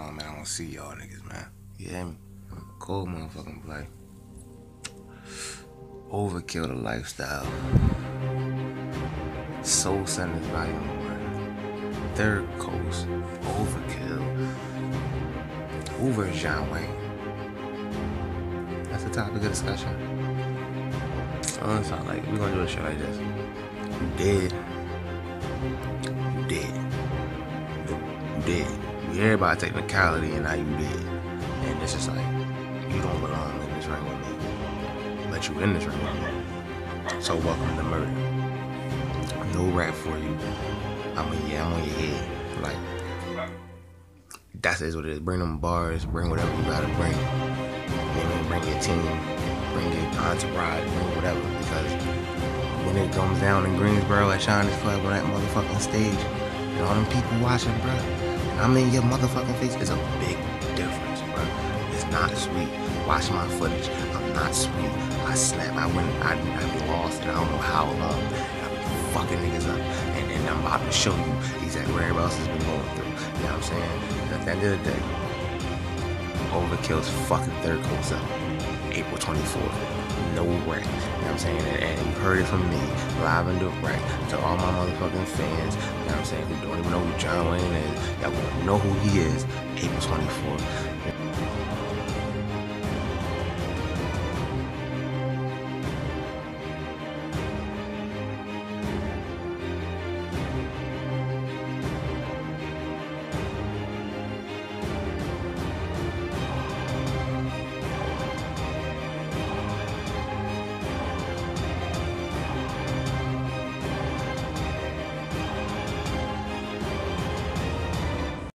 on, man. I to see y'all niggas, man. You hear me? Cold motherfucking play. Overkill the lifestyle. Soul Senderz Volume 1. Third Coast. Overkill. Versus John Wayne? That's the topic of discussion. Oh, it's not like we're gonna do a show like this. You dead. You dead. You dead. You hear about technicality and how you did. And it's just like you don't belong in this ring with me. Let you in this ring with me. So welcome to murder. No rap for you. I'm a yeah, I'm on your head. Like that's is what it is. Bring them bars, bring whatever you gotta bring. Bring your team, bring your entourage, bring whatever. Because when it comes down in Greensboro at Shiner's Club on that motherfucking stage, and all them people watching, bro, I mean your motherfucking face is a big difference, bro. It's not sweet. Watch my footage. I'm not sweet. I snap. I went. I, I lost, and I don't know how long. I'm fucking niggas up, and, and I'm about to show you exactly what everybody else has been going through. You know what I'm saying? And at the end of the day, Overkill's fucking third out. April 24th. No rap. You know what I'm saying? And, and you heard it from me, live and direct, to all my motherfucking fans, you know what I'm saying, who don't even know who John Wayne is. Y'all gonna know who he is, April 24th.